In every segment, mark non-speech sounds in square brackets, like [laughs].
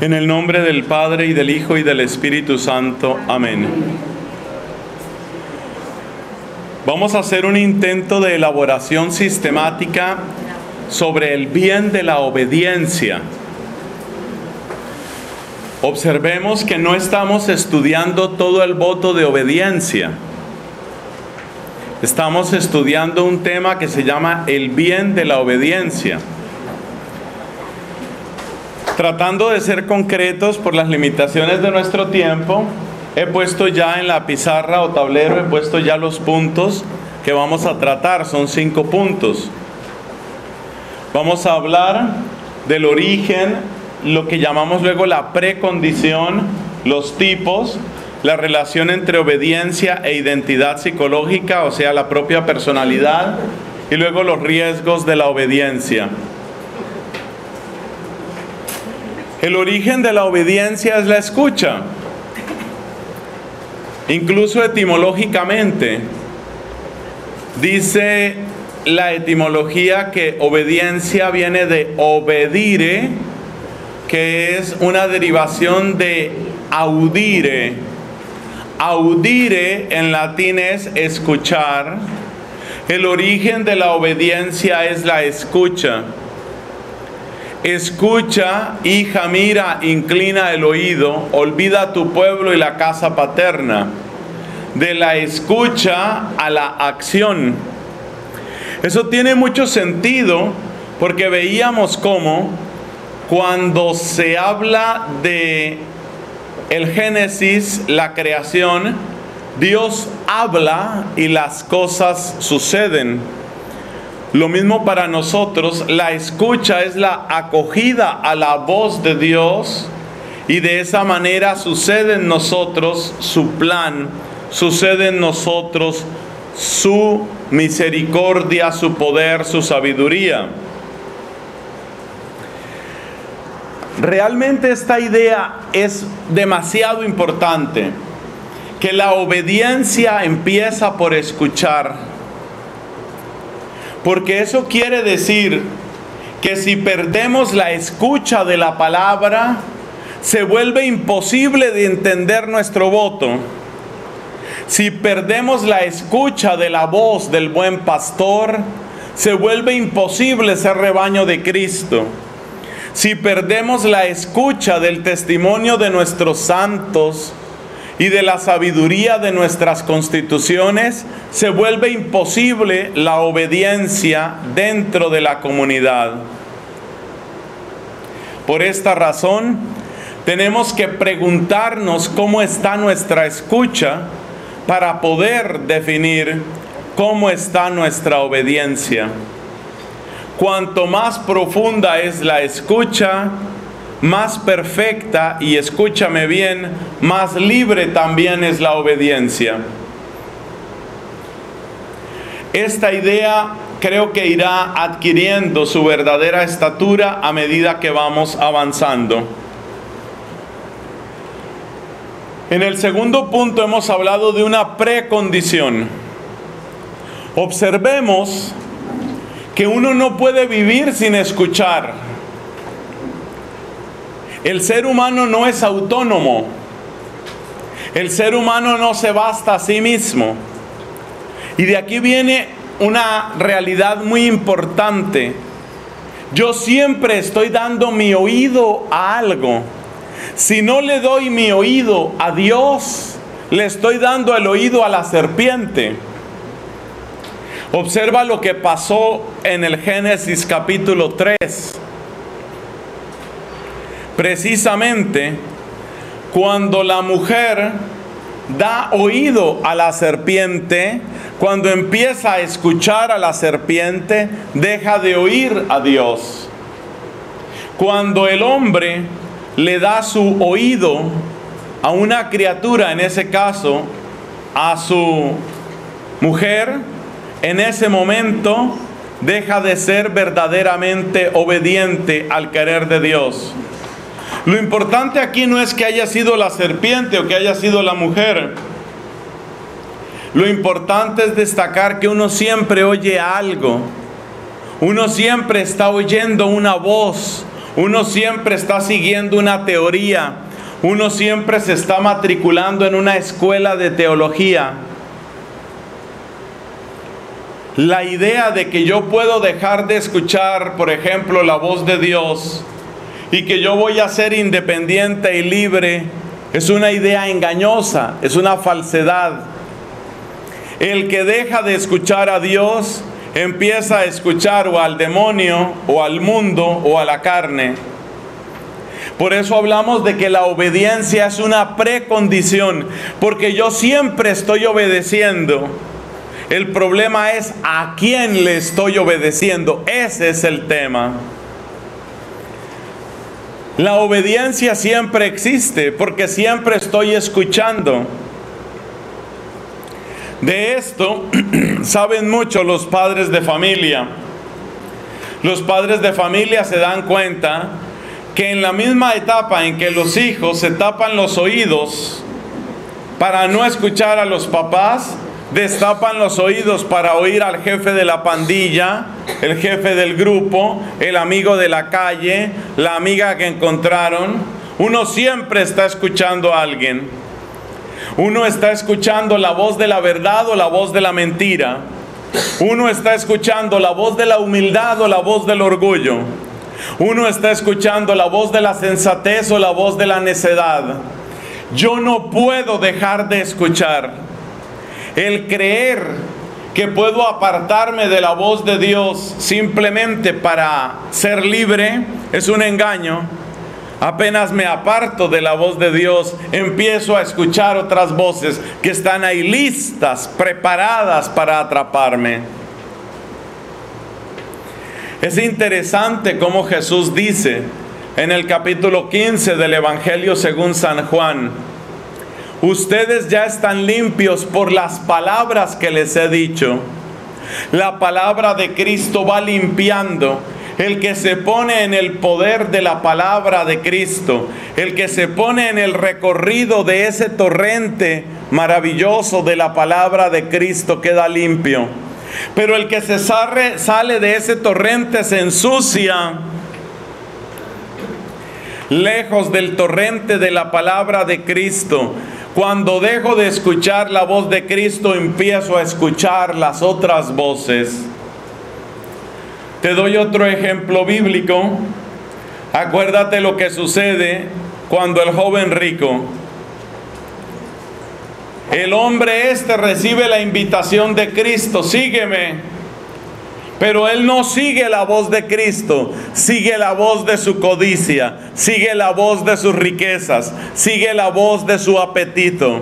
En el nombre del Padre y del Hijo y del Espíritu Santo. Amén. Vamos a hacer un intento de elaboración sistemática sobre el bien de la obediencia. Observemos que no estamos estudiando todo el voto de obediencia. Estamos estudiando un tema que se llama el bien de la obediencia. Tratando de ser concretos por las limitaciones de nuestro tiempo, he puesto ya en la pizarra o tablero, he puesto ya los puntos que vamos a tratar, son cinco puntos. Vamos a hablar del origen, lo que llamamos luego la precondición, los tipos, la relación entre obediencia e identidad psicológica, o sea, la propia personalidad, y luego los riesgos de la obediencia. El origen de la obediencia es la escucha. Incluso etimológicamente, dice la etimología que obediencia viene de obedire, que es una derivación de audire. Audire en latín es escuchar. El origen de la obediencia es la escucha. Escucha, hija, mira, inclina el oído, olvida tu pueblo y la casa paterna. De la escucha a la acción. Eso tiene mucho sentido porque veíamos cómo cuando se habla de el Génesis, la creación, Dios habla y las cosas suceden. Lo mismo para nosotros, la escucha es la acogida a la voz de Dios y de esa manera sucede en nosotros su plan, sucede en nosotros su misericordia, su poder, su sabiduría. Realmente esta idea es demasiado importante, que la obediencia empieza por escuchar porque eso quiere decir que si perdemos la escucha de la palabra, se vuelve imposible de entender nuestro voto. Si perdemos la escucha de la voz del buen pastor, se vuelve imposible ser rebaño de Cristo. Si perdemos la escucha del testimonio de nuestros santos, y de la sabiduría de nuestras constituciones, se vuelve imposible la obediencia dentro de la comunidad. Por esta razón, tenemos que preguntarnos cómo está nuestra escucha para poder definir cómo está nuestra obediencia. Cuanto más profunda es la escucha, más perfecta y escúchame bien, más libre también es la obediencia. Esta idea creo que irá adquiriendo su verdadera estatura a medida que vamos avanzando. En el segundo punto hemos hablado de una precondición. Observemos que uno no puede vivir sin escuchar. El ser humano no es autónomo. El ser humano no se basta a sí mismo. Y de aquí viene una realidad muy importante. Yo siempre estoy dando mi oído a algo. Si no le doy mi oído a Dios, le estoy dando el oído a la serpiente. Observa lo que pasó en el Génesis capítulo 3 precisamente cuando la mujer da oído a la serpiente, cuando empieza a escuchar a la serpiente, deja de oír a Dios. Cuando el hombre le da su oído a una criatura, en ese caso, a su mujer, en ese momento deja de ser verdaderamente obediente al querer de Dios. Lo importante aquí no es que haya sido la serpiente o que haya sido la mujer. Lo importante es destacar que uno siempre oye algo. Uno siempre está oyendo una voz. Uno siempre está siguiendo una teoría. Uno siempre se está matriculando en una escuela de teología. La idea de que yo puedo dejar de escuchar, por ejemplo, la voz de Dios y que yo voy a ser independiente y libre es una idea engañosa, es una falsedad. El que deja de escuchar a Dios empieza a escuchar o al demonio o al mundo o a la carne. Por eso hablamos de que la obediencia es una precondición, porque yo siempre estoy obedeciendo. El problema es a quién le estoy obedeciendo. Ese es el tema. La obediencia siempre existe porque siempre estoy escuchando. De esto [clears throat] saben mucho los padres de familia. Los padres de familia se dan cuenta que en la misma etapa en que los hijos se tapan los oídos para no escuchar a los papás, destapan los oídos para oír al jefe de la pandilla, el jefe del grupo, el amigo de la calle, la amiga que encontraron. Uno siempre está escuchando a alguien. Uno está escuchando la voz de la verdad o la voz de la mentira. Uno está escuchando la voz de la humildad o la voz del orgullo. Uno está escuchando la voz de la sensatez o la voz de la necedad. Yo no puedo dejar de escuchar. El creer que puedo apartarme de la voz de Dios simplemente para ser libre es un engaño. Apenas me aparto de la voz de Dios, empiezo a escuchar otras voces que están ahí listas, preparadas para atraparme. Es interesante como Jesús dice en el capítulo 15 del Evangelio según San Juan, Ustedes ya están limpios por las palabras que les he dicho. La palabra de Cristo va limpiando. El que se pone en el poder de la palabra de Cristo, el que se pone en el recorrido de ese torrente maravilloso de la palabra de Cristo queda limpio. Pero el que se sale, de ese torrente se ensucia. Lejos del torrente de la palabra de Cristo, cuando dejo de escuchar la voz de Cristo, empiezo a escuchar las otras voces. Te doy otro ejemplo bíblico. Acuérdate lo que sucede cuando el joven rico, el hombre este recibe la invitación de Cristo, sígueme. Pero él no sigue la voz de Cristo, sigue la voz de su codicia, sigue la voz de sus riquezas, sigue la voz de su apetito.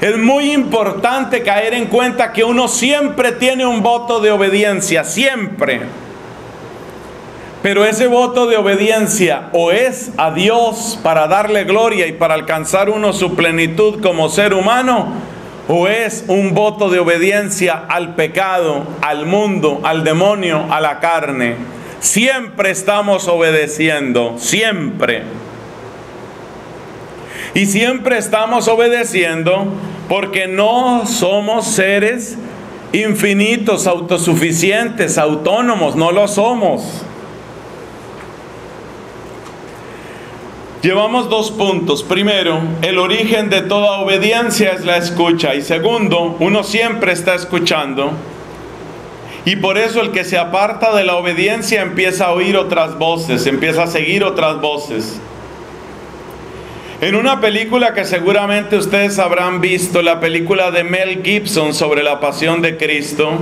Es muy importante caer en cuenta que uno siempre tiene un voto de obediencia, siempre. Pero ese voto de obediencia o es a Dios para darle gloria y para alcanzar uno su plenitud como ser humano, o es un voto de obediencia al pecado, al mundo, al demonio, a la carne. Siempre estamos obedeciendo, siempre. Y siempre estamos obedeciendo porque no somos seres infinitos, autosuficientes, autónomos, no lo somos. Llevamos dos puntos. Primero, el origen de toda obediencia es la escucha. Y segundo, uno siempre está escuchando. Y por eso el que se aparta de la obediencia empieza a oír otras voces, empieza a seguir otras voces. En una película que seguramente ustedes habrán visto, la película de Mel Gibson sobre la pasión de Cristo,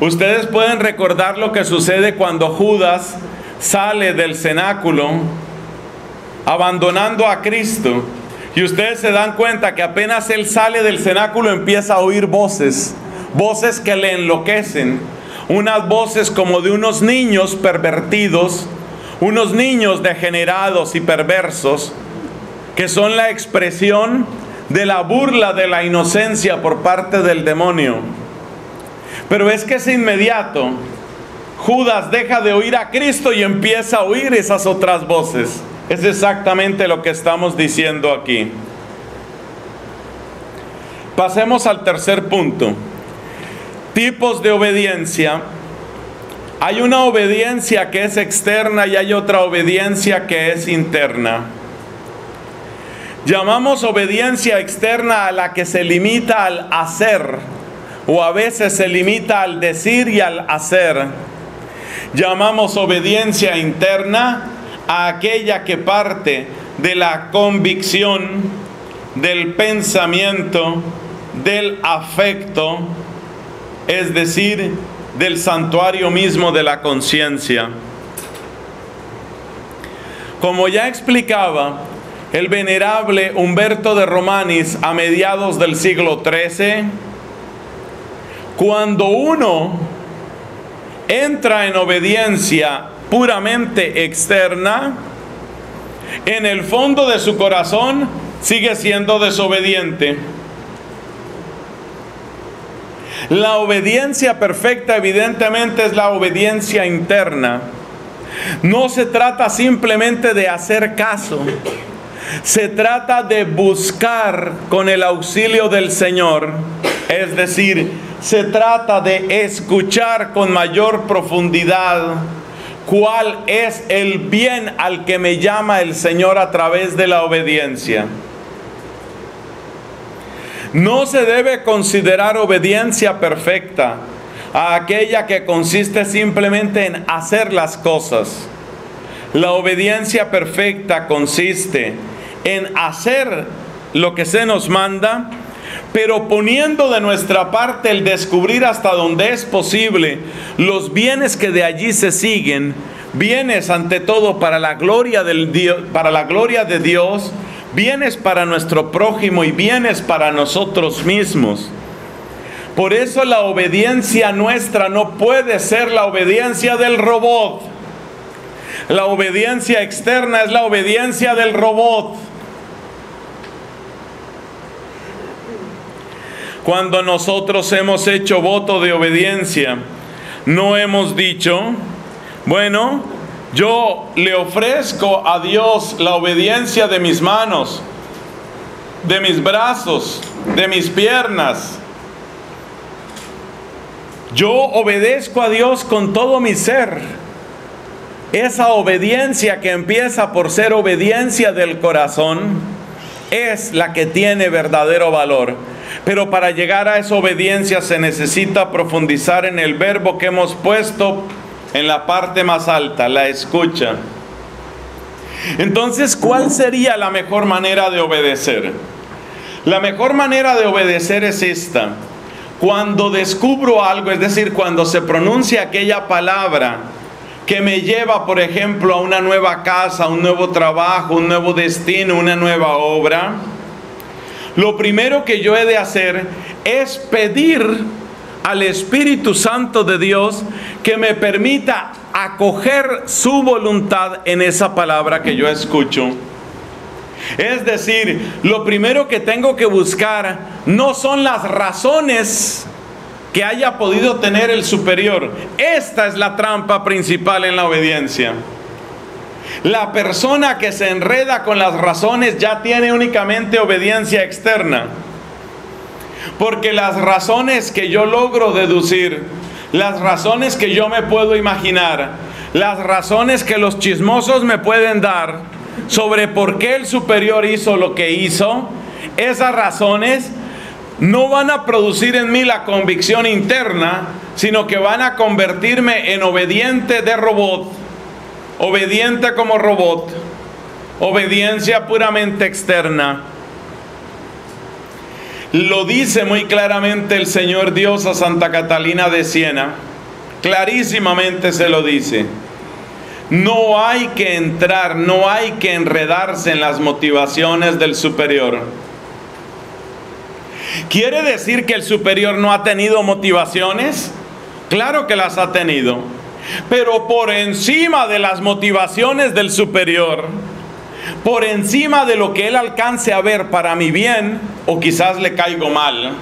ustedes pueden recordar lo que sucede cuando Judas sale del cenáculo abandonando a Cristo. Y ustedes se dan cuenta que apenas él sale del cenáculo empieza a oír voces, voces que le enloquecen, unas voces como de unos niños pervertidos, unos niños degenerados y perversos, que son la expresión de la burla de la inocencia por parte del demonio. Pero es que es inmediato. Judas deja de oír a Cristo y empieza a oír esas otras voces. Es exactamente lo que estamos diciendo aquí. Pasemos al tercer punto. Tipos de obediencia. Hay una obediencia que es externa y hay otra obediencia que es interna. Llamamos obediencia externa a la que se limita al hacer o a veces se limita al decir y al hacer. Llamamos obediencia interna a aquella que parte de la convicción, del pensamiento, del afecto, es decir, del santuario mismo de la conciencia. Como ya explicaba, el venerable Humberto de Romanis a mediados del siglo XIII, cuando uno entra en obediencia puramente externa, en el fondo de su corazón sigue siendo desobediente. La obediencia perfecta evidentemente es la obediencia interna. No se trata simplemente de hacer caso se trata de buscar con el auxilio del Señor, es decir, se trata de escuchar con mayor profundidad cuál es el bien al que me llama el Señor a través de la obediencia. No se debe considerar obediencia perfecta a aquella que consiste simplemente en hacer las cosas. La obediencia perfecta consiste en hacer lo que se nos manda, pero poniendo de nuestra parte el descubrir hasta donde es posible los bienes que de allí se siguen, bienes ante todo para la gloria del Dios, para la gloria de Dios, bienes para nuestro prójimo y bienes para nosotros mismos. Por eso la obediencia nuestra no puede ser la obediencia del robot. La obediencia externa es la obediencia del robot. Cuando nosotros hemos hecho voto de obediencia, no hemos dicho, bueno, yo le ofrezco a Dios la obediencia de mis manos, de mis brazos, de mis piernas. Yo obedezco a Dios con todo mi ser. Esa obediencia que empieza por ser obediencia del corazón es la que tiene verdadero valor. Pero para llegar a esa obediencia se necesita profundizar en el verbo que hemos puesto en la parte más alta, la escucha. Entonces, ¿cuál sería la mejor manera de obedecer? La mejor manera de obedecer es esta. Cuando descubro algo, es decir, cuando se pronuncia aquella palabra que me lleva, por ejemplo, a una nueva casa, un nuevo trabajo, un nuevo destino, una nueva obra, lo primero que yo he de hacer es pedir al Espíritu Santo de Dios que me permita acoger su voluntad en esa palabra que yo escucho. Es decir, lo primero que tengo que buscar no son las razones que haya podido tener el superior. Esta es la trampa principal en la obediencia. La persona que se enreda con las razones ya tiene únicamente obediencia externa. Porque las razones que yo logro deducir, las razones que yo me puedo imaginar, las razones que los chismosos me pueden dar sobre por qué el superior hizo lo que hizo, esas razones no van a producir en mí la convicción interna, sino que van a convertirme en obediente de robot obediente como robot, obediencia puramente externa. Lo dice muy claramente el Señor Dios a Santa Catalina de Siena, clarísimamente se lo dice. No hay que entrar, no hay que enredarse en las motivaciones del superior. ¿Quiere decir que el superior no ha tenido motivaciones? Claro que las ha tenido. Pero por encima de las motivaciones del superior, por encima de lo que él alcance a ver para mi bien, o quizás le caigo mal,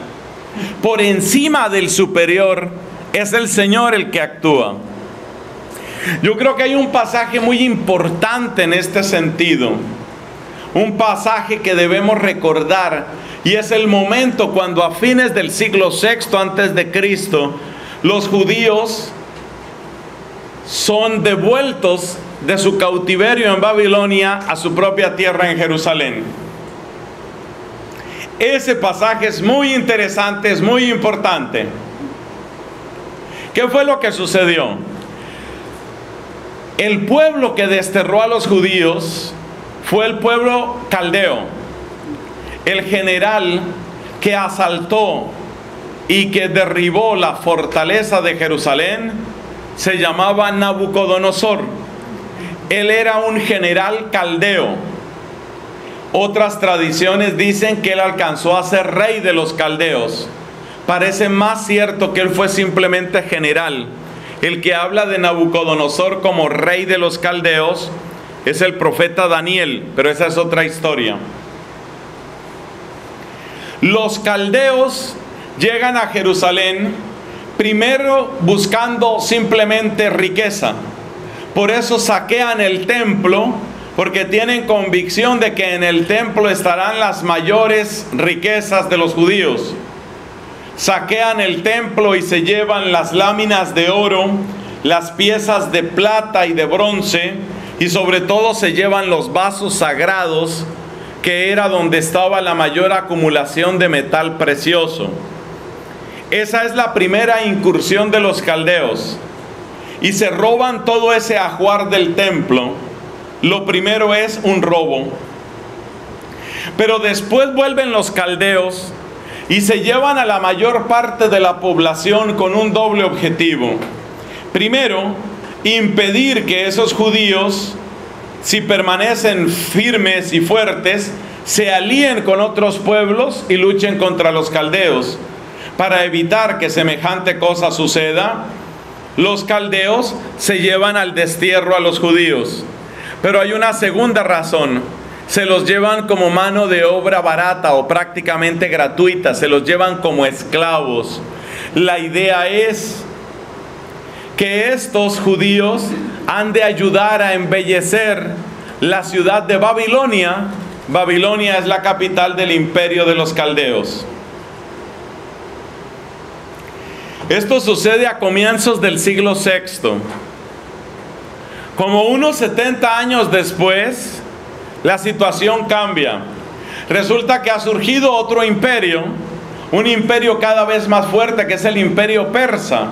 por encima del superior, es el Señor el que actúa. Yo creo que hay un pasaje muy importante en este sentido, un pasaje que debemos recordar, y es el momento cuando a fines del siglo VI antes de Cristo, los judíos son devueltos de su cautiverio en Babilonia a su propia tierra en Jerusalén. Ese pasaje es muy interesante, es muy importante. ¿Qué fue lo que sucedió? El pueblo que desterró a los judíos fue el pueblo caldeo. El general que asaltó y que derribó la fortaleza de Jerusalén se llamaba Nabucodonosor. Él era un general caldeo. Otras tradiciones dicen que él alcanzó a ser rey de los caldeos. Parece más cierto que él fue simplemente general. El que habla de Nabucodonosor como rey de los caldeos es el profeta Daniel, pero esa es otra historia. Los caldeos llegan a Jerusalén primero buscando simplemente riqueza. Por eso saquean el templo, porque tienen convicción de que en el templo estarán las mayores riquezas de los judíos. Saquean el templo y se llevan las láminas de oro, las piezas de plata y de bronce, y sobre todo se llevan los vasos sagrados, que era donde estaba la mayor acumulación de metal precioso. Esa es la primera incursión de los caldeos. Y se roban todo ese ajuar del templo. Lo primero es un robo. Pero después vuelven los caldeos y se llevan a la mayor parte de la población con un doble objetivo. Primero, impedir que esos judíos, si permanecen firmes y fuertes, se alíen con otros pueblos y luchen contra los caldeos para evitar que semejante cosa suceda, los caldeos se llevan al destierro a los judíos. Pero hay una segunda razón. Se los llevan como mano de obra barata o prácticamente gratuita. Se los llevan como esclavos. La idea es que estos judíos han de ayudar a embellecer la ciudad de Babilonia. Babilonia es la capital del imperio de los caldeos. Esto sucede a comienzos del siglo VI. Como unos 70 años después, la situación cambia. Resulta que ha surgido otro imperio, un imperio cada vez más fuerte que es el imperio persa.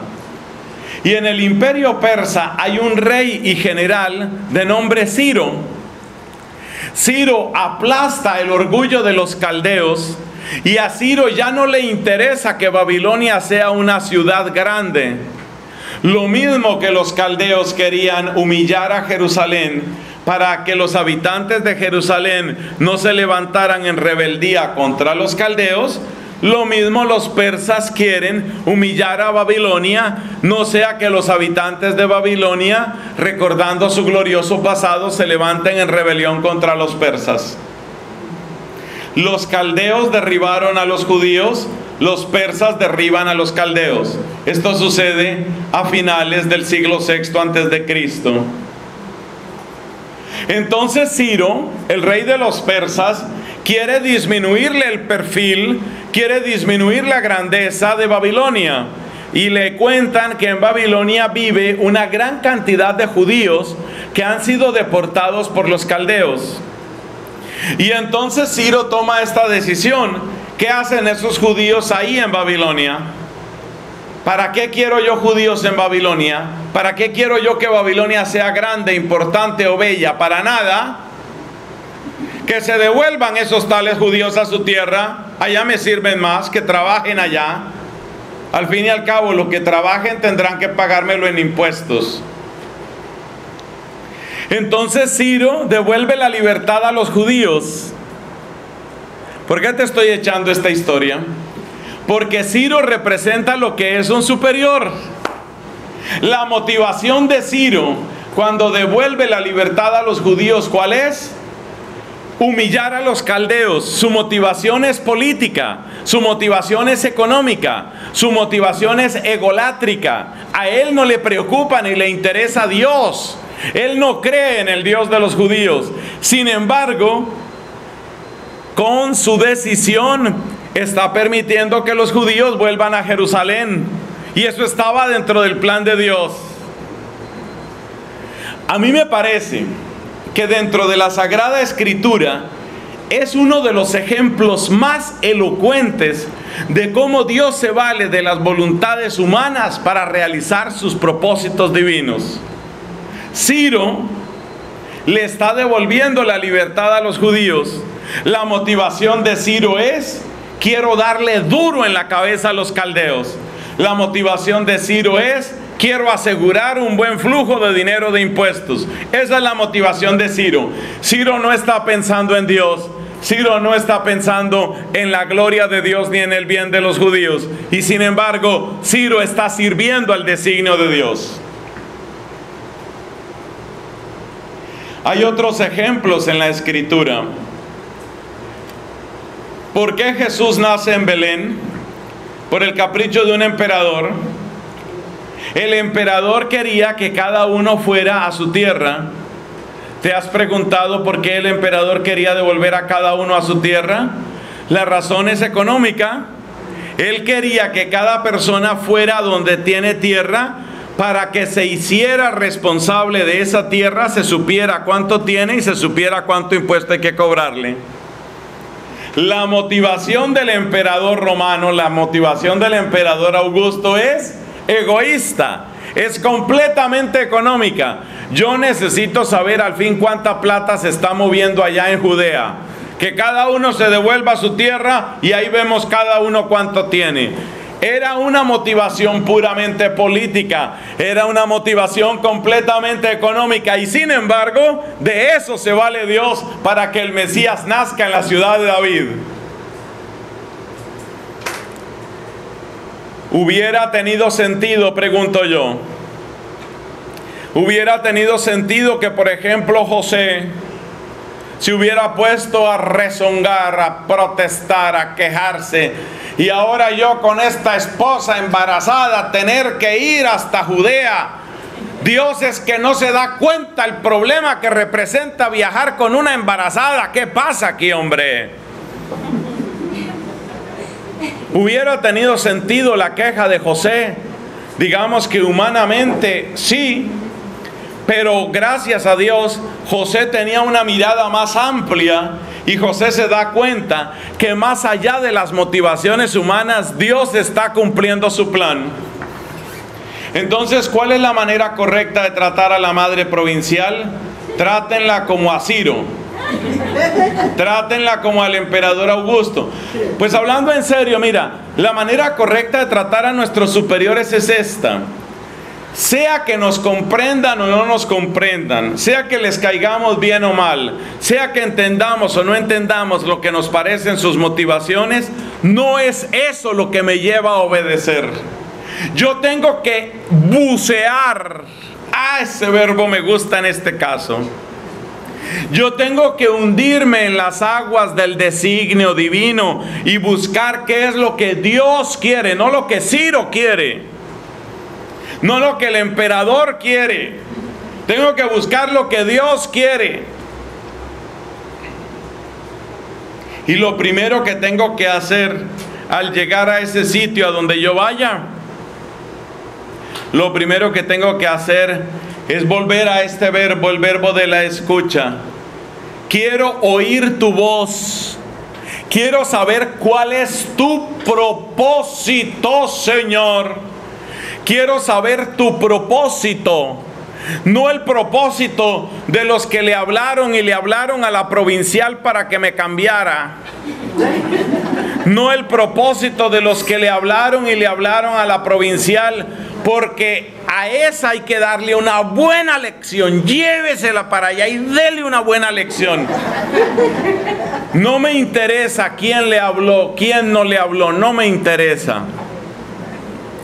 Y en el imperio persa hay un rey y general de nombre Ciro. Ciro aplasta el orgullo de los caldeos y a Ciro ya no le interesa que Babilonia sea una ciudad grande. Lo mismo que los caldeos querían humillar a Jerusalén para que los habitantes de Jerusalén no se levantaran en rebeldía contra los caldeos, lo mismo los persas quieren humillar a Babilonia, no sea que los habitantes de Babilonia, recordando su glorioso pasado, se levanten en rebelión contra los persas. Los caldeos derribaron a los judíos, los persas derriban a los caldeos. Esto sucede a finales del siglo VI antes de Cristo. Entonces Ciro, el rey de los persas, quiere disminuirle el perfil, quiere disminuir la grandeza de Babilonia. Y le cuentan que en Babilonia vive una gran cantidad de judíos que han sido deportados por los caldeos. Y entonces Ciro toma esta decisión. ¿Qué hacen esos judíos ahí en Babilonia? ¿Para qué quiero yo judíos en Babilonia? ¿Para qué quiero yo que Babilonia sea grande, importante o bella? Para nada. Que se devuelvan esos tales judíos a su tierra. Allá me sirven más, que trabajen allá. Al fin y al cabo, lo que trabajen tendrán que pagármelo en impuestos. Entonces Ciro devuelve la libertad a los judíos. ¿Por qué te estoy echando esta historia? Porque Ciro representa lo que es un superior. La motivación de Ciro cuando devuelve la libertad a los judíos, ¿cuál es? Humillar a los caldeos. Su motivación es política, su motivación es económica, su motivación es egolátrica. A él no le preocupa ni le interesa Dios. Él no cree en el Dios de los judíos. Sin embargo, con su decisión está permitiendo que los judíos vuelvan a Jerusalén. Y eso estaba dentro del plan de Dios. A mí me parece que dentro de la Sagrada Escritura es uno de los ejemplos más elocuentes de cómo Dios se vale de las voluntades humanas para realizar sus propósitos divinos. Ciro le está devolviendo la libertad a los judíos. La motivación de Ciro es, quiero darle duro en la cabeza a los caldeos. La motivación de Ciro es, quiero asegurar un buen flujo de dinero de impuestos. Esa es la motivación de Ciro. Ciro no está pensando en Dios. Ciro no está pensando en la gloria de Dios ni en el bien de los judíos. Y sin embargo, Ciro está sirviendo al designio de Dios. Hay otros ejemplos en la escritura. ¿Por qué Jesús nace en Belén? Por el capricho de un emperador. El emperador quería que cada uno fuera a su tierra. ¿Te has preguntado por qué el emperador quería devolver a cada uno a su tierra? La razón es económica. Él quería que cada persona fuera donde tiene tierra para que se hiciera responsable de esa tierra, se supiera cuánto tiene y se supiera cuánto impuesto hay que cobrarle. La motivación del emperador romano, la motivación del emperador Augusto es egoísta, es completamente económica. Yo necesito saber al fin cuánta plata se está moviendo allá en Judea. Que cada uno se devuelva a su tierra y ahí vemos cada uno cuánto tiene. Era una motivación puramente política, era una motivación completamente económica y sin embargo de eso se vale Dios para que el Mesías nazca en la ciudad de David. Hubiera tenido sentido, pregunto yo. Hubiera tenido sentido que, por ejemplo, José se hubiera puesto a rezongar, a protestar, a quejarse y ahora yo con esta esposa embarazada tener que ir hasta Judea. Dios es que no se da cuenta el problema que representa viajar con una embarazada. ¿Qué pasa aquí, hombre? Hubiera tenido sentido la queja de José. Digamos que humanamente sí, pero gracias a Dios José tenía una mirada más amplia y José se da cuenta que más allá de las motivaciones humanas, Dios está cumpliendo su plan. Entonces, ¿cuál es la manera correcta de tratar a la madre provincial? Trátenla como a Ciro. [laughs] Trátenla como al emperador Augusto. Pues hablando en serio, mira, la manera correcta de tratar a nuestros superiores es esta. Sea que nos comprendan o no nos comprendan, sea que les caigamos bien o mal, sea que entendamos o no entendamos lo que nos parecen sus motivaciones, no es eso lo que me lleva a obedecer. Yo tengo que bucear. Ah, ese verbo me gusta en este caso. Yo tengo que hundirme en las aguas del designio divino y buscar qué es lo que Dios quiere, no lo que Ciro quiere no lo que el emperador quiere. Tengo que buscar lo que Dios quiere. Y lo primero que tengo que hacer al llegar a ese sitio a donde yo vaya, lo primero que tengo que hacer es volver a este verbo, el verbo de la escucha. Quiero oír tu voz. Quiero saber cuál es tu propósito, Señor. Quiero saber tu propósito. No el propósito de los que le hablaron y le hablaron a la provincial para que me cambiara. No el propósito de los que le hablaron y le hablaron a la provincial porque a esa hay que darle una buena lección. Llévesela para allá y dele una buena lección. No me interesa quién le habló, quién no le habló, no me interesa.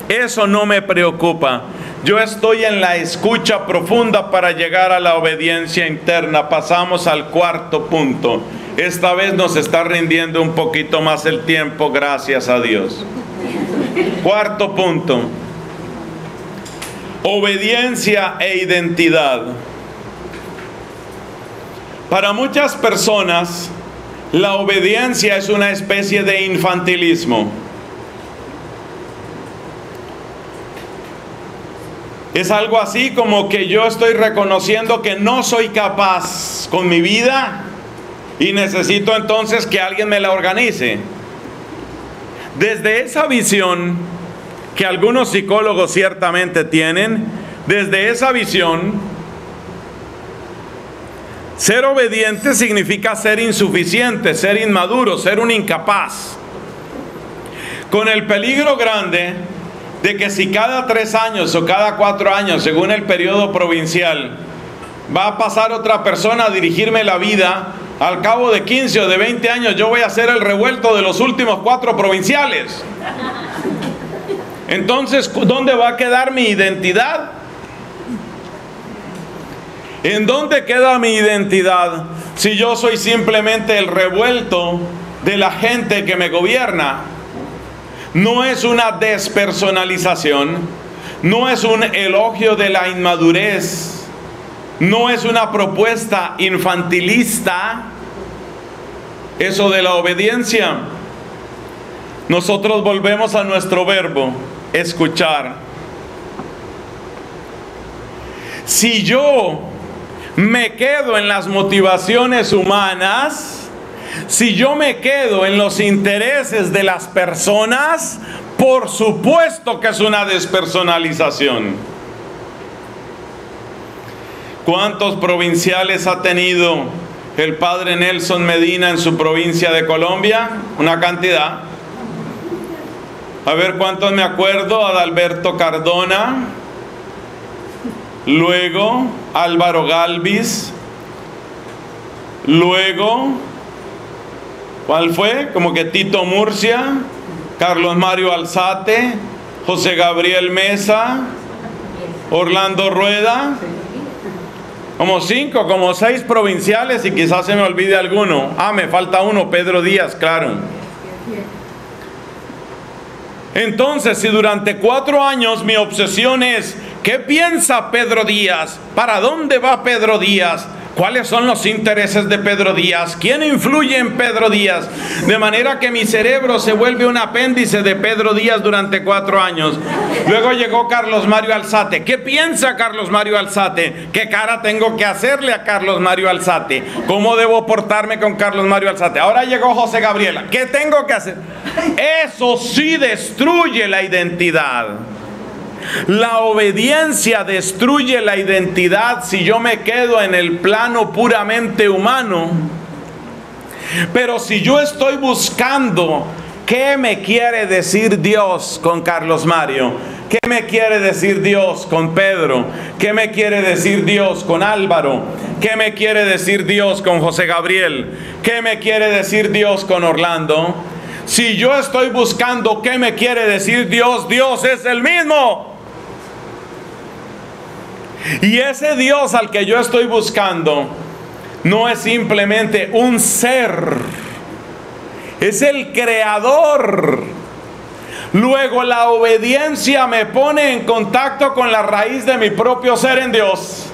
Eso no me preocupa. Yo estoy en la escucha profunda para llegar a la obediencia interna. Pasamos al cuarto punto. esta vez nos está rindiendo un poquito más el tiempo, gracias a Dios. Cuarto punto. Obediencia e identidad. Para muchas personas, la obediencia es una especie de infantilismo. Es algo así como que yo estoy reconociendo que no soy capaz con mi vida y necesito entonces que alguien me la organice. Desde esa visión que algunos psicólogos ciertamente tienen, desde esa visión, ser obediente significa ser insuficiente, ser inmaduro, ser un incapaz. Con el peligro grande de que si cada tres años o cada cuatro años, según el periodo provincial, va a pasar otra persona a dirigirme la vida, al cabo de 15 o de 20 años yo voy a hacer el revuelto de los últimos cuatro provinciales. Entonces, ¿dónde va a quedar mi identidad? ¿En dónde queda mi identidad si yo soy simplemente el revuelto de la gente que me gobierna? no es una despersonalización, no es un elogio de la inmadurez, no es una propuesta infantilista, eso de la obediencia. Nosotros volvemos a nuestro verbo, escuchar. Si yo me quedo en las motivaciones humanas, si yo me quedo en los intereses de las personas, por supuesto que es una despersonalización. ¿Cuántos provinciales ha tenido el padre Nelson Medina en su provincia de Colombia? Una cantidad. A ver cuántos me acuerdo. Adalberto Cardona. Luego Álvaro Galvis. Luego ¿Cuál fue? Como que Tito Murcia, Carlos Mario Alzate, José Gabriel Mesa, Orlando Rueda, como cinco, como seis provinciales y quizás se me olvide alguno. Ah, me falta uno, Pedro Díaz, claro. Entonces, si durante cuatro años mi obsesión es, ¿qué piensa Pedro Díaz? ¿Para dónde va Pedro Díaz? ¿Cuáles son los intereses de Pedro Díaz? ¿Quién influye en Pedro Díaz? De manera que mi cerebro se vuelve un apéndice de Pedro Díaz durante cuatro años. Luego llegó Carlos Mario Alzate. ¿Qué piensa Carlos Mario Alzate? ¿Qué cara tengo que hacerle a Carlos Mario Alzate? ¿Cómo debo portarme con Carlos Mario Alzate? Ahora llegó José Gabriela. ¿Qué tengo que hacer? Eso sí destruye la identidad. La obediencia destruye la identidad si yo me quedo en el plano puramente humano. Pero si yo estoy buscando qué me quiere decir Dios con Carlos Mario, qué me quiere decir Dios con Pedro, qué me quiere decir Dios con Álvaro, qué me quiere decir Dios con José Gabriel, qué me quiere decir Dios con Orlando, si yo estoy buscando qué me quiere decir Dios, Dios es el mismo. Y ese Dios al que yo estoy buscando no es simplemente un ser, es el creador. Luego la obediencia me pone en contacto con la raíz de mi propio ser en Dios.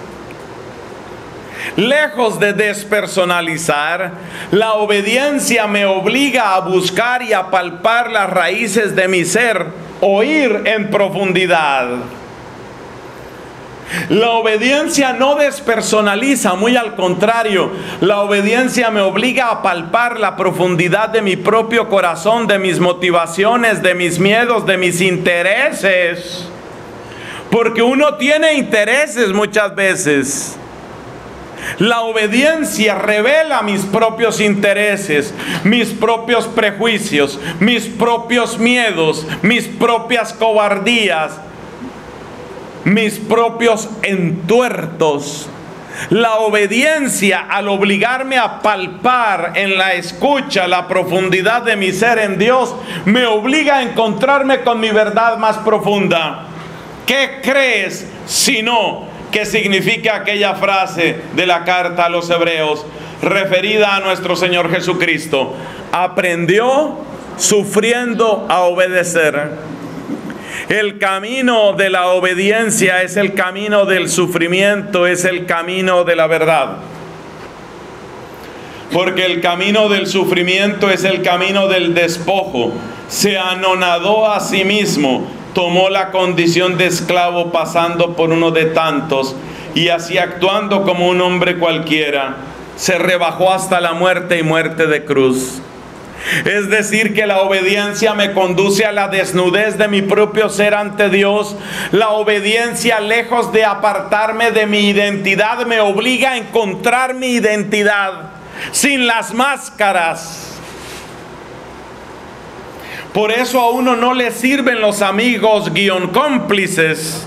Lejos de despersonalizar, la obediencia me obliga a buscar y a palpar las raíces de mi ser, oír en profundidad. La obediencia no despersonaliza, muy al contrario, la obediencia me obliga a palpar la profundidad de mi propio corazón, de mis motivaciones, de mis miedos, de mis intereses. Porque uno tiene intereses muchas veces. La obediencia revela mis propios intereses, mis propios prejuicios, mis propios miedos, mis propias cobardías, mis propios entuertos. La obediencia al obligarme a palpar en la escucha la profundidad de mi ser en Dios me obliga a encontrarme con mi verdad más profunda. ¿Qué crees si no que significa aquella frase de la carta a los hebreos? referida a nuestro Señor Jesucristo. Aprendió sufriendo a obedecer. El camino de la obediencia es el camino del sufrimiento, es el camino de la verdad. Porque el camino del sufrimiento es el camino del despojo. Se anonadó a sí mismo, tomó la condición de esclavo pasando por uno de tantos y así actuando como un hombre cualquiera, se rebajó hasta la muerte y muerte de cruz. Es decir, que la obediencia me conduce a la desnudez de mi propio ser ante Dios. La obediencia, lejos de apartarme de mi identidad, me obliga a encontrar mi identidad sin las máscaras. Por eso a uno no le sirven los amigos cómplices.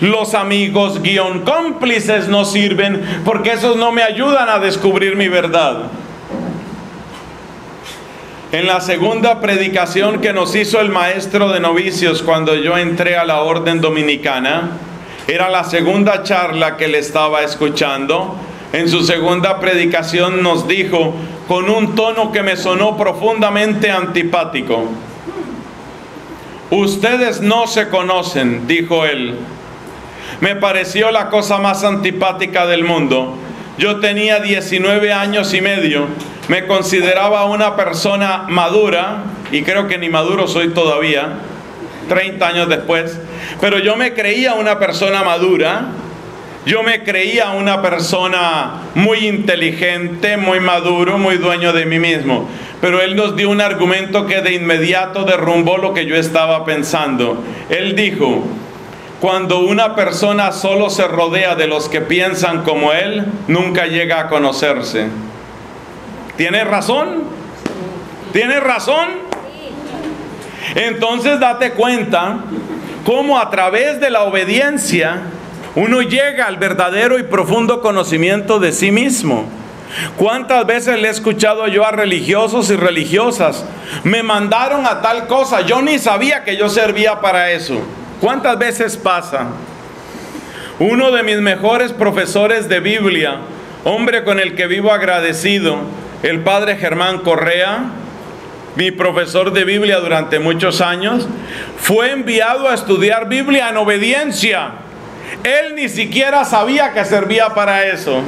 Los amigos cómplices no sirven porque esos no me ayudan a descubrir mi verdad. En la segunda predicación que nos hizo el maestro de novicios cuando yo entré a la orden dominicana, era la segunda charla que le estaba escuchando. En su segunda predicación nos dijo con un tono que me sonó profundamente antipático. Ustedes no se conocen, dijo él. Me pareció la cosa más antipática del mundo. Yo tenía 19 años y medio me consideraba una persona madura, y creo que ni maduro soy todavía, 30 años después, pero yo me creía una persona madura, yo me creía una persona muy inteligente, muy maduro, muy dueño de mí mismo. Pero él nos dio un argumento que de inmediato derrumbó lo que yo estaba pensando. Él dijo, cuando una persona solo se rodea de los que piensan como él, nunca llega a conocerse. ¿Tienes razón? ¿Tienes razón? Entonces date cuenta cómo a través de la obediencia uno llega al verdadero y profundo conocimiento de sí mismo. ¿Cuántas veces le he escuchado yo a religiosos y religiosas? Me mandaron a tal cosa, yo ni sabía que yo servía para eso. ¿Cuántas veces pasa? Uno de mis mejores profesores de Biblia, hombre con el que vivo agradecido, el padre Germán Correa, mi profesor de Biblia durante muchos años, fue enviado a estudiar Biblia en obediencia. Él ni siquiera sabía que servía para eso.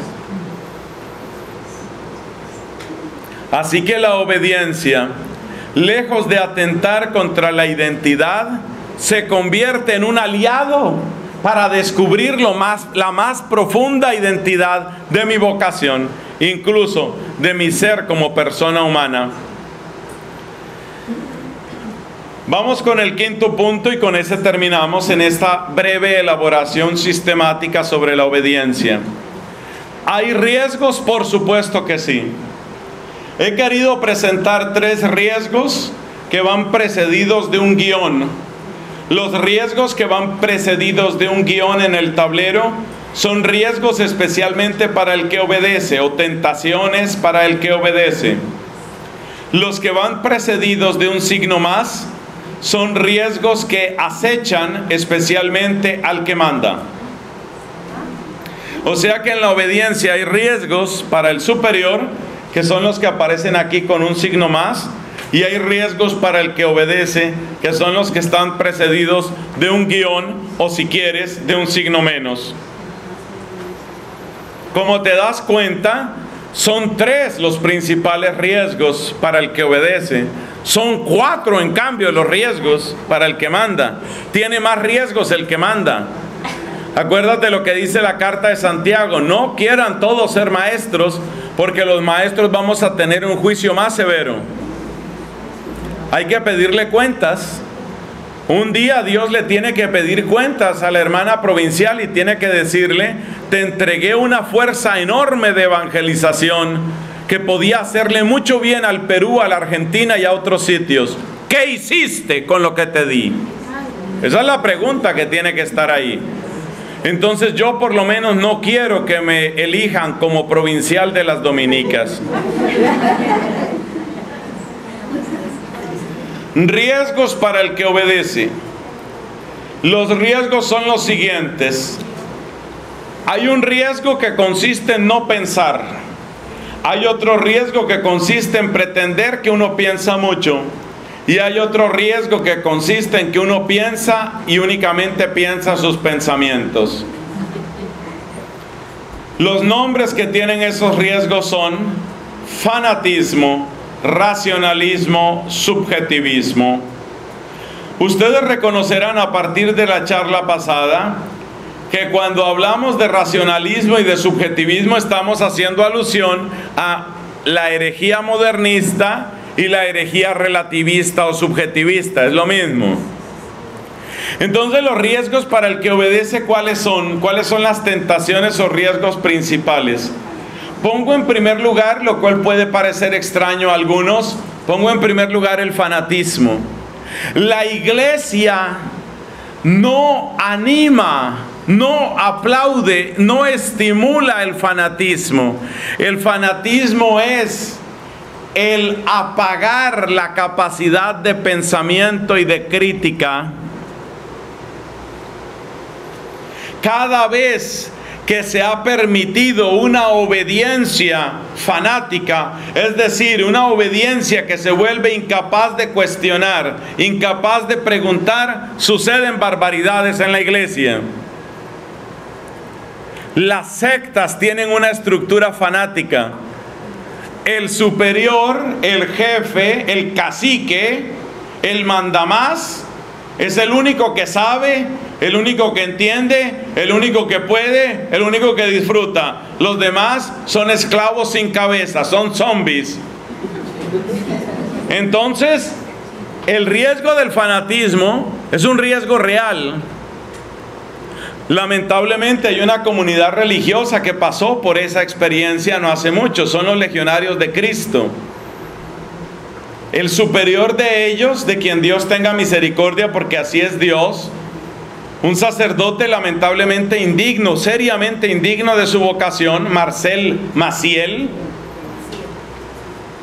Así que la obediencia, lejos de atentar contra la identidad, se convierte en un aliado para descubrir lo más, la más profunda identidad de mi vocación incluso de mi ser como persona humana. Vamos con el quinto punto y con ese terminamos en esta breve elaboración sistemática sobre la obediencia. ¿Hay riesgos? Por supuesto que sí. He querido presentar tres riesgos que van precedidos de un guion. Los riesgos que van precedidos de un guion en el tablero son riesgos especialmente para el que obedece o tentaciones para el que obedece. Los que van precedidos de un signo más son riesgos que acechan especialmente al que manda. O sea que en la obediencia hay riesgos para el superior, que son los que aparecen aquí con un signo más, y hay riesgos para el que obedece, que son los que están precedidos de un guion o si quieres, de un signo menos. Como te das cuenta, son tres los principales riesgos para el que obedece. Son cuatro, en cambio, los riesgos para el que manda. Tiene más riesgos el que manda. Acuérdate lo que dice la carta de Santiago. No quieran todos ser maestros, porque los maestros vamos a tener un juicio más severo. Hay que pedirle cuentas. Un día Dios le tiene que pedir cuentas a la hermana provincial y tiene que decirle, te entregué una fuerza enorme de evangelización que podía hacerle mucho bien al Perú, a la Argentina y a otros sitios. ¿Qué hiciste con lo que te di? Esa es la pregunta que tiene que estar ahí. Entonces yo por lo menos no quiero que me elijan como provincial de las dominicas. Riesgos para el que obedece. Los riesgos son los siguientes. Hay un riesgo que consiste en no pensar. Hay otro riesgo que consiste en pretender que uno piensa mucho. Y hay otro riesgo que consiste en que uno piensa y únicamente piensa sus pensamientos. Los nombres que tienen esos riesgos son fanatismo, racionalismo, subjetivismo. Ustedes reconocerán a partir de la charla pasada que cuando hablamos de racionalismo y de subjetivismo estamos haciendo alusión a la herejía modernista y la herejía relativista o subjetivista, es lo mismo. Entonces los riesgos para el que obedece, ¿cuáles son? ¿Cuáles son las tentaciones o riesgos principales? Pongo en primer lugar, lo cual puede parecer extraño a algunos, pongo en primer lugar el fanatismo. La iglesia no anima, no aplaude, no estimula el fanatismo. El fanatismo es el apagar la capacidad de pensamiento y de crítica. Cada vez que se ha permitido una obediencia fanática, es decir, una obediencia que se vuelve incapaz de cuestionar, incapaz de preguntar, suceden barbaridades en la iglesia. Las sectas tienen una estructura fanática. El superior, el jefe, el cacique, el mandamás, es el único que sabe, el único que entiende, el único que puede, el único que disfruta. Los demás son esclavos sin cabeza, son zombies. Entonces, el riesgo del fanatismo es un riesgo real. Lamentablemente hay una comunidad religiosa que pasó por esa experiencia no hace mucho, son los legionarios de Cristo. El superior de ellos, de quien Dios tenga misericordia, porque así es Dios, un sacerdote lamentablemente indigno, seriamente indigno de su vocación, Marcel Maciel,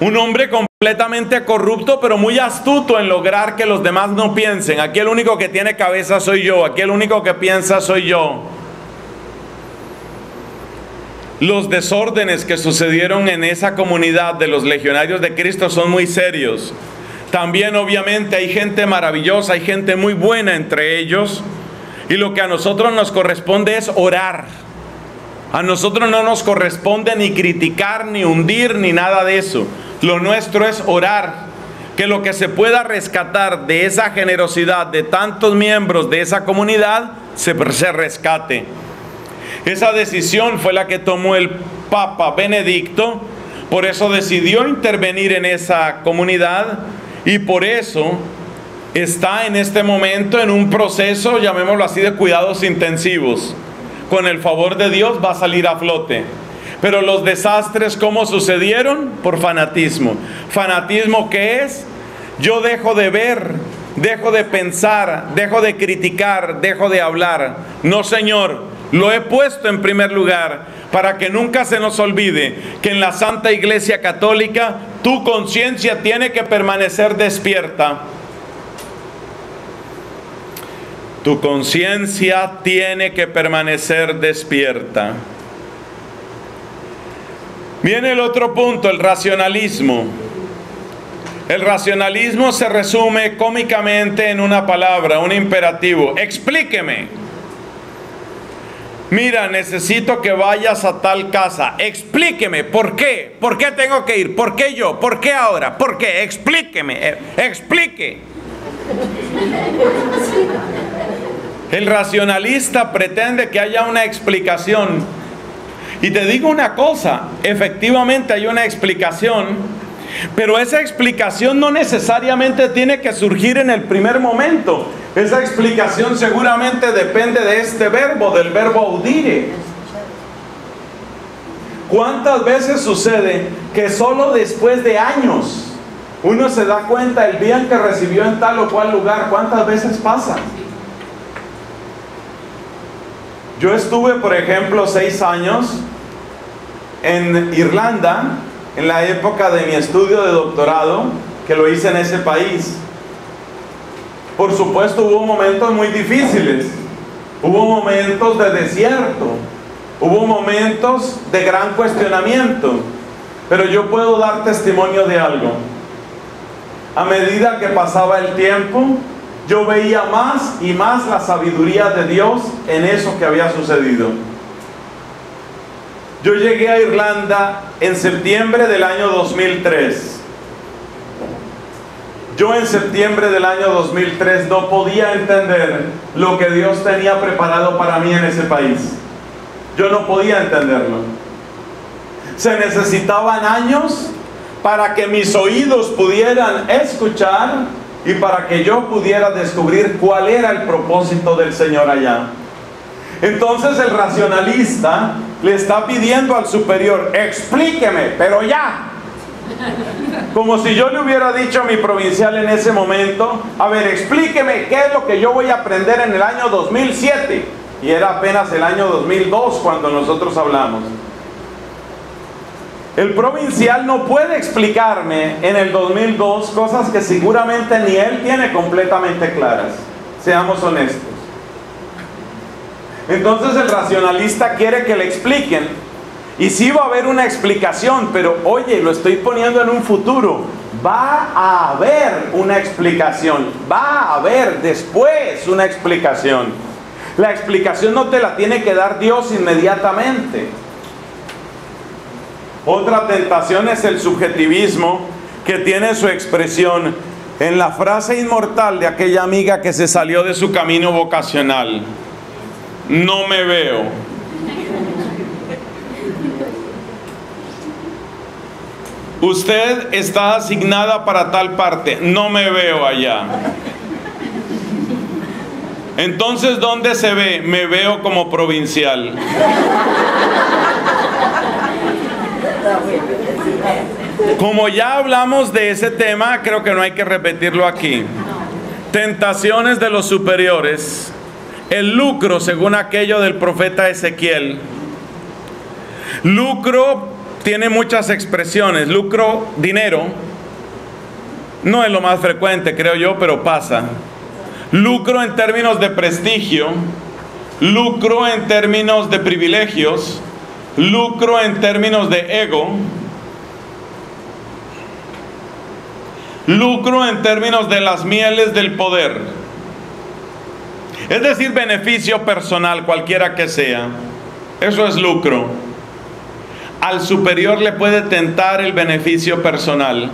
un hombre completamente corrupto, pero muy astuto en lograr que los demás no piensen. Aquí el único que tiene cabeza soy yo, aquí el único que piensa soy yo los desórdenes que sucedieron en esa comunidad de los legionarios de Cristo son muy serios. También obviamente hay gente maravillosa, hay gente muy buena entre ellos. Y lo que a nosotros nos corresponde es orar. A nosotros no nos corresponde ni criticar, ni hundir, ni nada de eso. Lo nuestro es orar. Que lo que se pueda rescatar de esa generosidad de tantos miembros de esa comunidad se, se rescate. Esa decisión fue la que tomó el Papa Benedicto, por eso decidió intervenir en esa comunidad y por eso está en este momento en un proceso, llamémoslo así, de cuidados intensivos. Con el favor de Dios va a salir a flote. Pero los desastres, ¿cómo sucedieron? Por fanatismo. ¿Fanatismo qué es? Yo dejo de ver, dejo de pensar, dejo de criticar, dejo de hablar. No, Señor, lo he puesto en primer lugar para que nunca se nos olvide que en la Santa Iglesia Católica tu conciencia tiene que permanecer despierta. Tu conciencia tiene que permanecer despierta. Viene el otro punto, el racionalismo. El racionalismo se resume cómicamente en una palabra, un imperativo. Explíqueme mira, necesito que vayas a tal casa, explíqueme, ¿por qué? ¿Por qué tengo que ir? ¿Por qué yo? ¿Por qué ahora? ¿Por qué? Explíqueme, eh, explique. El racionalista pretende que haya una explicación. Y te digo una cosa, efectivamente hay una explicación, pero esa explicación no necesariamente tiene que surgir en el primer momento. Esa explicación seguramente depende de este verbo, del verbo audire. ¿Cuántas veces sucede que solo después de años uno se da cuenta el bien que recibió en tal o cual lugar? ¿Cuántas veces pasa? Yo estuve, por ejemplo, seis años en Irlanda en la época de mi estudio de doctorado, que lo hice en ese país. Por supuesto hubo momentos muy difíciles, hubo momentos de desierto, hubo momentos de gran cuestionamiento, Pero yo puedo dar testimonio de algo. A medida que pasaba el tiempo, yo veía más y más la sabiduría de Dios en eso que había sucedido. Yo llegué a Irlanda en septiembre del año 2003. Yo en septiembre del año 2003 no podía entender lo que Dios tenía preparado para mí en ese país. Yo no podía entenderlo. Se necesitaban años para que mis oídos pudieran escuchar y para que yo pudiera descubrir cuál era el propósito del Señor allá. Entonces el racionalista le está pidiendo al superior, explíqueme, pero ya. Como si yo le hubiera dicho a mi provincial en ese momento, a ver, explíqueme qué es lo que yo voy a aprender en el año 2007. Y era apenas el año 2002 cuando nosotros hablamos. El provincial no puede explicarme en el 2002 cosas que seguramente ni él tiene completamente claras. Seamos honestos. Entonces el racionalista quiere que le expliquen. Y sí va a haber una explicación, pero oye, lo estoy poniendo en un futuro. Va a haber una explicación. Va a haber después una explicación. La explicación no te la tiene que dar Dios inmediatamente. Otra tentación es el subjetivismo que tiene su expresión en la frase inmortal de aquella amiga que se salió de su camino vocacional. No me veo. Usted está asignada para tal parte. No me veo allá. Entonces, ¿dónde se ve? Me veo como provincial. Como ya hablamos de ese tema, creo que no hay que repetirlo aquí. Tentaciones de los superiores. El lucro, según aquello del profeta Ezequiel. Lucro tiene muchas expresiones. Lucro, dinero. No es lo más frecuente, creo yo, pero pasa. Lucro en términos de prestigio. Lucro en términos de privilegios lucro en términos de ego, lucro en términos de las mieles del poder, es decir, beneficio personal, cualquiera que sea. Eso es lucro. Al superior le puede tentar el beneficio personal,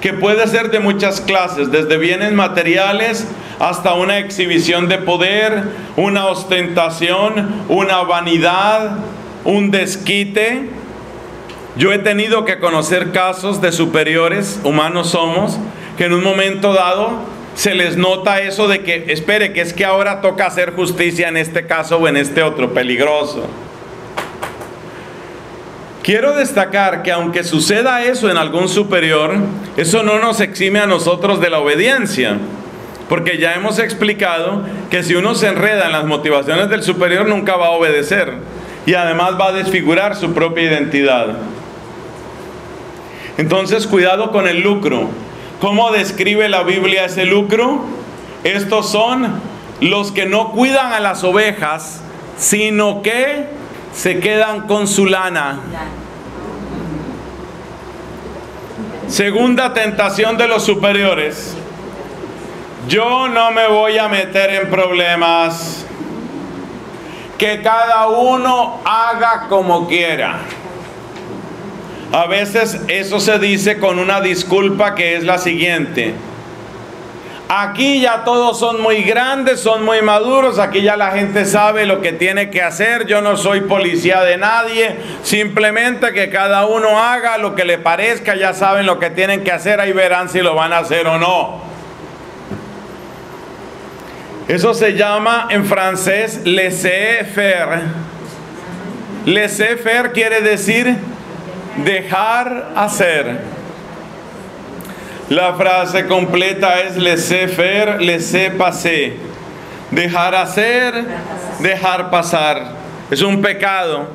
que puede ser de muchas clases, desde bienes materiales hasta una exhibición de poder, una ostentación, una vanidad, un desquite. Yo he tenido que conocer casos de superiores, humanos somos, que en un momento dado se les nota eso de que, espere, que es que ahora toca hacer justicia en este caso o en este otro, peligroso. Quiero destacar que aunque suceda eso en algún superior, eso no nos exime a nosotros de la obediencia. Porque ya hemos explicado que si uno se enreda en las motivaciones del superior nunca va a obedecer y además va a desfigurar su propia identidad. Entonces, cuidado con el lucro. ¿Cómo describe la Biblia ese lucro? Estos son los que no cuidan a las ovejas, sino que se quedan con su lana. Segunda tentación de los superiores. Yo no me voy a meter en problemas que cada uno haga como quiera. A veces eso se dice con una disculpa que es la siguiente. Aquí ya todos son muy grandes, son muy maduros, aquí ya la gente sabe lo que tiene que hacer, yo no soy policía de nadie, simplemente que cada uno haga lo que le parezca, ya saben lo que tienen que hacer, ahí verán si lo van a hacer o no. Eso se llama en francés laissez-faire. Laissez-faire quiere decir dejar hacer. La frase completa es laissez-faire, laissez-passer. Dejar hacer, dejar pasar. Es un pecado,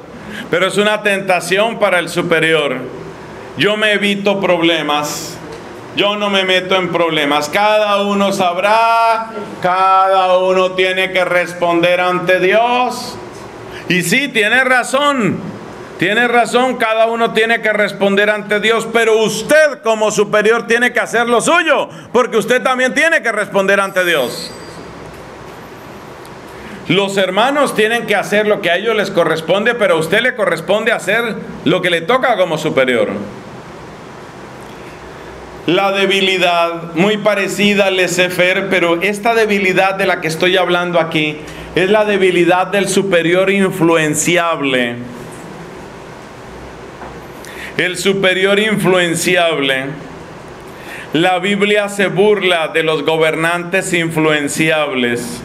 pero es una tentación para el superior. Yo me evito problemas. Yo no me meto en problemas. Cada uno sabrá, cada uno tiene que responder ante Dios. Y sí, tiene razón. Tiene razón, cada uno tiene que responder ante Dios, pero usted como superior tiene que hacer lo suyo, porque usted también tiene que responder ante Dios. Los hermanos tienen que hacer lo que a ellos les corresponde, pero a usted le corresponde hacer lo que le toca como superior. La debilidad, muy parecida al laissez pero esta debilidad de la que estoy hablando aquí es la debilidad del superior influenciable. El superior influenciable. La Biblia se burla de los gobernantes influenciables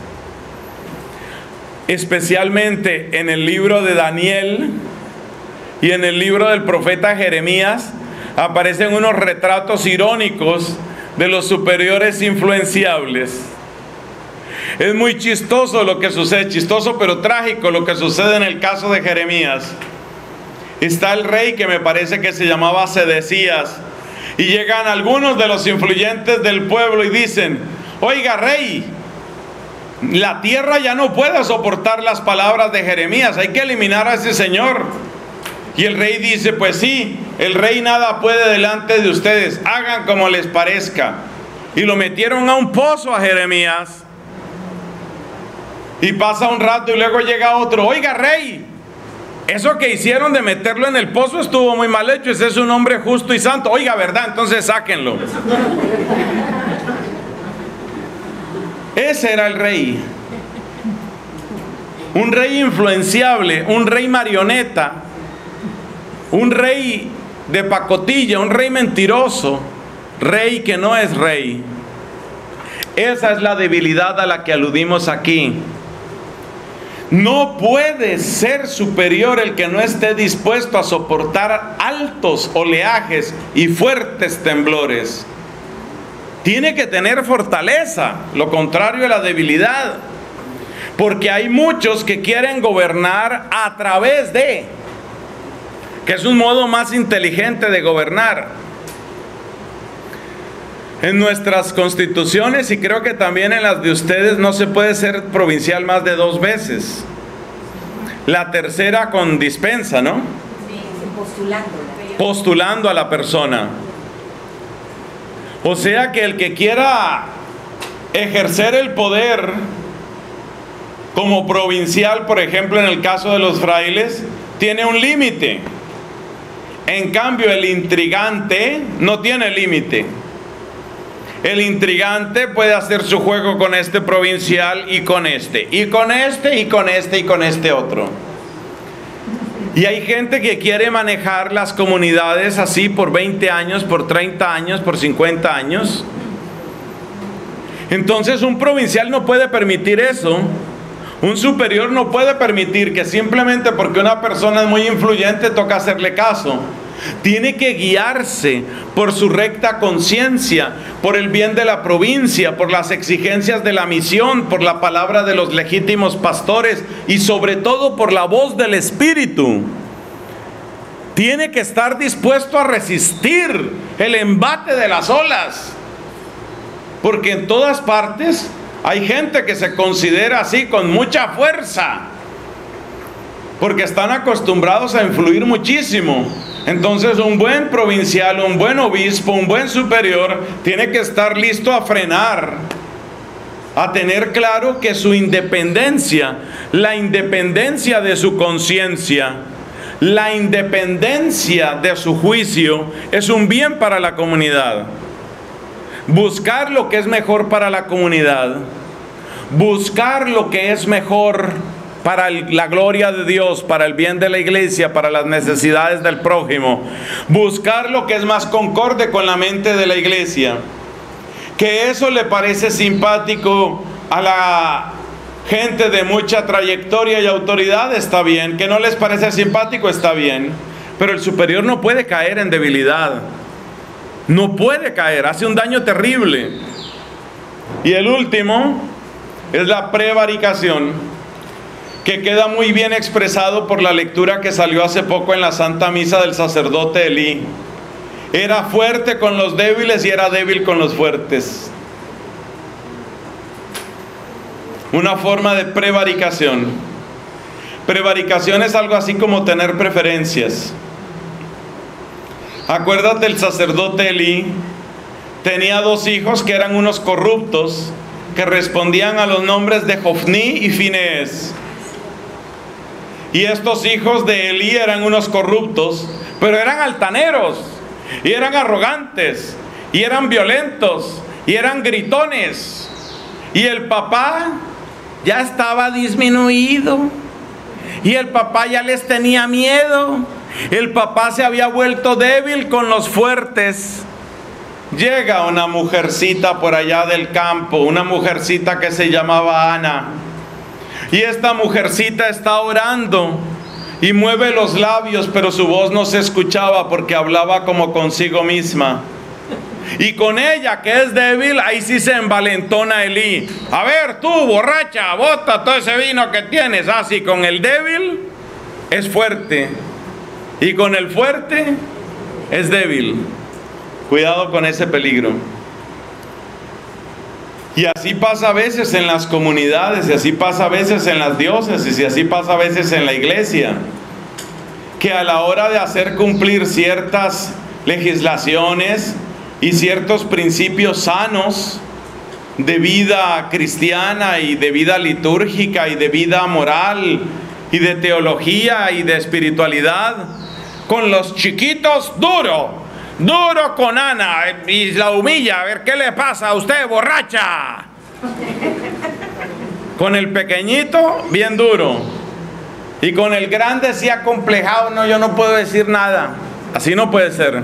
especialmente en el libro de Daniel y en el libro del profeta Jeremías, aparecen unos retratos irónicos de los superiores influenciables. Es muy chistoso lo que sucede, chistoso pero trágico lo que sucede en el caso de Jeremías. Está el rey que me parece que se llamaba Sedecías y llegan algunos de los influyentes del pueblo y dicen, oiga rey, la tierra ya no puede soportar las palabras de Jeremías, hay que eliminar a ese señor. Y el rey dice, pues sí, el rey nada puede delante de ustedes, hagan como les parezca. Y lo metieron a un pozo a Jeremías. Y pasa un rato y luego llega otro, oiga rey, eso que hicieron de meterlo en el pozo estuvo muy mal hecho, ese es un hombre justo y santo. Oiga, ¿verdad? Entonces sáquenlo. Ese era el rey. Un rey influenciable, un rey marioneta, un rey de pacotilla, un rey mentiroso, rey que no es rey. Esa es la debilidad a la que aludimos aquí. No puede ser superior el que no esté dispuesto a soportar altos oleajes y fuertes temblores. Tiene que tener fortaleza, lo contrario a la debilidad. Porque hay muchos que quieren gobernar a través de, que es un modo más inteligente de gobernar. En nuestras constituciones y creo que también en las de ustedes no se puede ser provincial más de dos veces. La tercera con dispensa, ¿no? Sí, postulando. Postulando a la persona. O sea que el que quiera ejercer el poder como provincial, por ejemplo, en el caso de los frailes, tiene un límite. En cambio, el intrigante no tiene límite. El intrigante puede hacer su juego con este provincial y con este, y con este, y con este, y con este otro. Y hay gente que quiere manejar las comunidades así por 20 años, por 30 años, por 50 años. Entonces un provincial no puede permitir eso. Un superior no puede permitir que simplemente porque una persona es muy influyente toca hacerle caso. Tiene que guiarse por su recta conciencia, por el bien de la provincia, por las exigencias de la misión, por la palabra de los legítimos pastores y sobre todo por la voz del Espíritu. Tiene que estar dispuesto a resistir el embate de las olas. Porque en todas partes hay gente que se considera así con mucha fuerza. Porque están acostumbrados a influir muchísimo. Entonces un buen provincial, un buen obispo, un buen superior tiene que estar listo a frenar, a tener claro que su independencia, la independencia de su conciencia, la independencia de su juicio es un bien para la comunidad. Buscar lo que es mejor para la comunidad, buscar lo que es mejor para la gloria de Dios, para el bien de la iglesia, para las necesidades del prójimo. Buscar lo que es más concorde con la mente de la iglesia. Que eso le parece simpático a la gente de mucha trayectoria y autoridad, está bien. Que no les parece simpático, está bien. Pero el superior no puede caer en debilidad. No puede caer, hace un daño terrible. Y el último es la prevaricación que queda muy bien expresado por la lectura que salió hace poco en la Santa Misa del sacerdote Elí. Era fuerte con los débiles y era débil con los fuertes. Una forma de prevaricación. Prevaricación es algo así como tener preferencias. Acuérdate, el sacerdote Elí tenía dos hijos que eran unos corruptos que respondían a los nombres de Jofni y Finés. Y estos hijos de Elí eran unos corruptos, pero eran altaneros, y eran arrogantes, y eran violentos, y eran gritones. Y el papá ya estaba disminuido, y el papá ya les tenía miedo. El papá se había vuelto débil con los fuertes. Llega una mujercita por allá del campo, una mujercita que se llamaba Ana. Y esta mujercita está orando y mueve los labios, pero su voz no se escuchaba porque hablaba como consigo misma. Y con ella, que es débil, ahí sí se envalentona Elí. A ver, tú, borracha, bota todo ese vino que tienes. Así, ah, con el débil es fuerte. Y con el fuerte es débil. Cuidado con ese peligro. Y así pasa a veces en las comunidades, y así pasa a veces en las diócesis, y así pasa a veces en la iglesia. Que a la hora de hacer cumplir ciertas legislaciones y ciertos principios sanos de vida cristiana y de vida litúrgica y de vida moral y de teología y de espiritualidad, con los chiquitos duro, duro con Ana y la humilla, a ver qué le pasa a usted, borracha. Con el pequeñito, bien duro. Y con el grande, sí acomplejado, no, yo no puedo decir nada. Así no puede ser.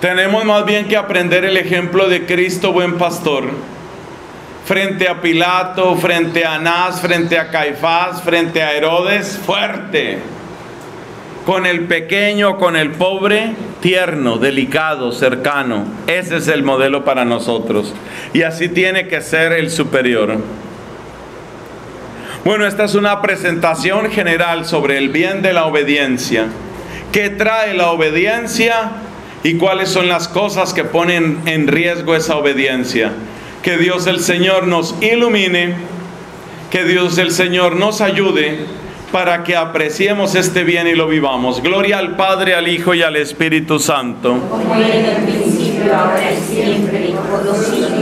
Tenemos más bien que aprender el ejemplo de Cristo, buen pastor. Frente a Pilato, frente a Anás, frente a Caifás, frente a Herodes, fuerte con el pequeño, con el pobre, tierno, delicado, cercano. Ese es el modelo para nosotros. Y así tiene que ser el superior. Bueno, esta es una presentación general sobre el bien de la obediencia. ¿Qué trae la obediencia y cuáles son las cosas que ponen en riesgo esa obediencia? Que Dios el Señor nos ilumine, que Dios el Señor nos ayude para que apreciemos este bien y lo vivamos. Gloria al Padre, al Hijo y al Espíritu Santo. Como en el principio, ahora y siempre, y por los siglos